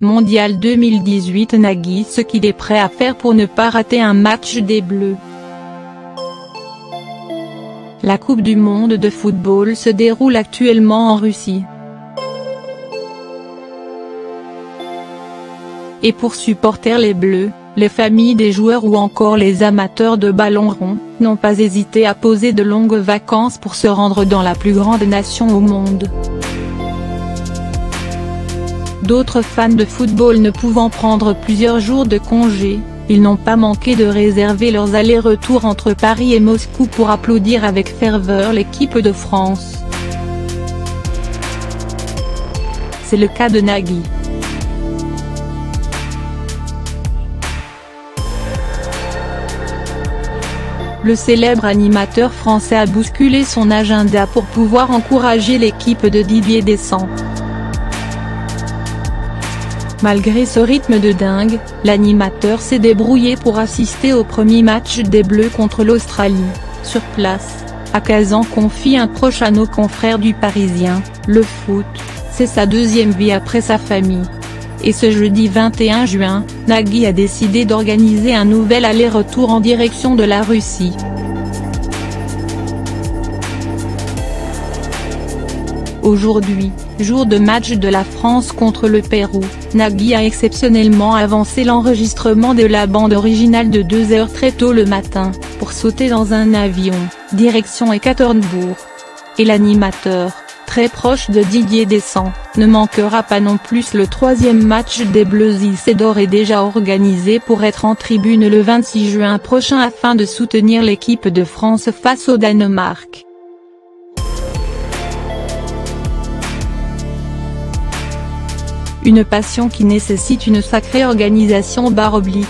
Mondial 2018 Nagui ce qu'il est prêt à faire pour ne pas rater un match des Bleus. La Coupe du monde de football se déroule actuellement en Russie. Et pour supporter les Bleus, les familles des joueurs ou encore les amateurs de ballon rond, n'ont pas hésité à poser de longues vacances pour se rendre dans la plus grande nation au monde. D'autres fans de football ne pouvant prendre plusieurs jours de congé, ils n'ont pas manqué de réserver leurs allers-retours entre Paris et Moscou pour applaudir avec ferveur l'équipe de France. C'est le cas de Nagui. Le célèbre animateur français a bousculé son agenda pour pouvoir encourager l'équipe de Didier Deschamps. Malgré ce rythme de dingue, l'animateur s'est débrouillé pour assister au premier match des Bleus contre l'Australie, sur place, à Kazan confie un proche à nos confrères du Parisien, le foot, c'est sa deuxième vie après sa famille. Et ce jeudi 21 juin, Nagui a décidé d'organiser un nouvel aller-retour en direction de la Russie. Aujourd'hui, jour de match de la France contre le Pérou, Nagui a exceptionnellement avancé l'enregistrement de la bande originale de 2 heures très tôt le matin, pour sauter dans un avion, direction Ekaterinbourg. Et l'animateur, très proche de Didier Deschamps, ne manquera pas non plus le troisième match des Bleus d'ores et déjà organisé pour être en tribune le 26 juin prochain afin de soutenir l'équipe de France face au Danemark. Une passion qui nécessite une sacrée organisation barre oblique.